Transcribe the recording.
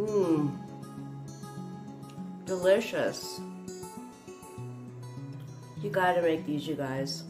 Mmm. Delicious. You gotta make these, you guys.